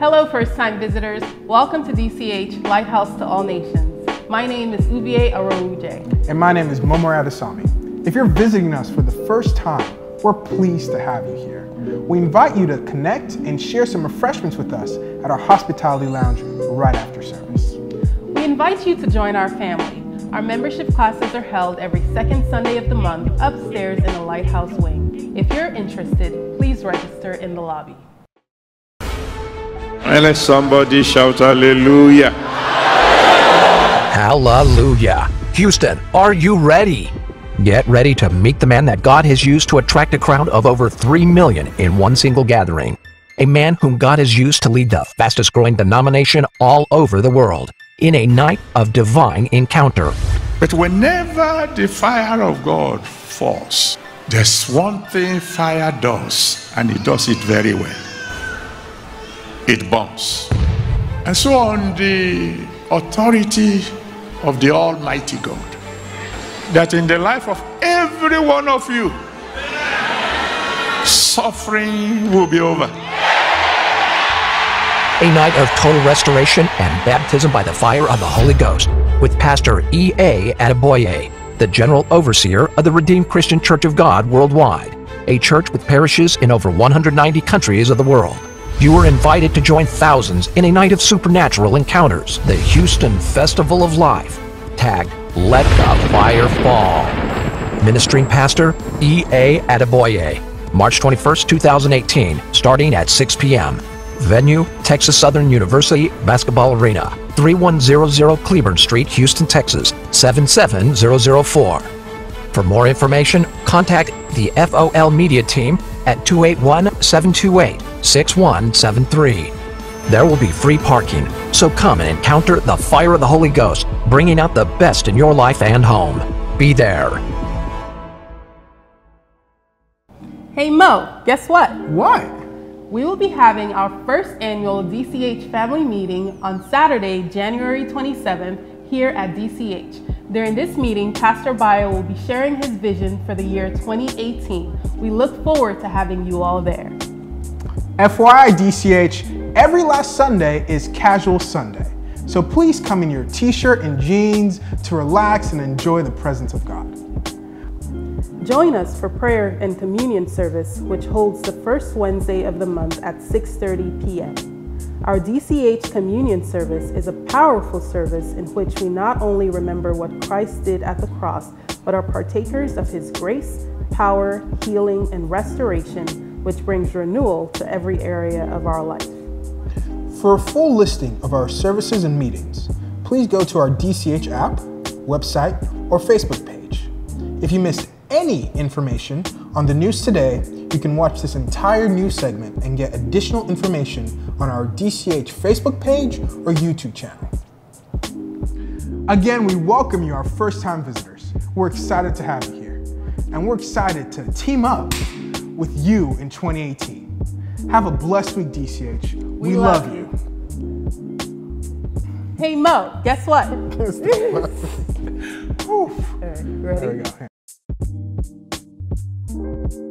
Hello, first time visitors. Welcome to DCH Lighthouse to All Nations. My name is Uvie Arouje. And my name is Momo Adesami. If you're visiting us for the first time, we're pleased to have you here. We invite you to connect and share some refreshments with us at our hospitality lounge right after service. We invite you to join our family. Our membership classes are held every second Sunday of the month upstairs in the Lighthouse Wing. If you're interested, please register in the lobby. And let somebody shout hallelujah. Hallelujah. Houston, are you ready? Get ready to meet the man that God has used to attract a crowd of over 3 million in one single gathering. A man whom God has used to lead the fastest growing denomination all over the world in a night of divine encounter. But whenever the fire of God falls, there's one thing fire does, and it does it very well it burns. And so, on the authority of the Almighty God, that in the life of every one of you, suffering will be over. A night of total restoration and baptism by the fire of the Holy Ghost with Pastor E.A. Adeboye, the General Overseer of the Redeemed Christian Church of God worldwide, a church with parishes in over 190 countries of the world. You are invited to join thousands in a night of supernatural encounters, the Houston Festival of Life, tagged Let the Fire Fall. Ministering Pastor E.A. Adeboye, March 21st, 2018, starting at 6 p.m. Venue, Texas Southern University Basketball Arena, 3100 Cleburne Street, Houston, Texas, 77004. For more information, contact the FOL Media Team at 281 728 6173. There will be free parking, so come and encounter the fire of the Holy Ghost, bringing out the best in your life and home. Be there. Hey Mo, guess what? What? We will be having our first annual DCH family meeting on Saturday, January 27th, here at DCH. During this meeting, Pastor Bio will be sharing his vision for the year 2018. We look forward to having you all there. FYI DCH, every last Sunday is Casual Sunday. So please come in your t-shirt and jeans to relax and enjoy the presence of God. Join us for prayer and communion service, which holds the first Wednesday of the month at 6:30 p.m. Our DCH communion service is a powerful service in which we not only remember what Christ did at the cross, but are partakers of his grace, power, healing, and restoration which brings renewal to every area of our life. For a full listing of our services and meetings, please go to our DCH app, website, or Facebook page. If you missed any information on the news today, you can watch this entire news segment and get additional information on our DCH Facebook page or YouTube channel. Again, we welcome you, our first time visitors. We're excited to have you here, and we're excited to team up with you in 2018. Have a blessed week, DCH. We, we love, love, you. Hey, Mo, guess what? Oof. Right, ready? There we go.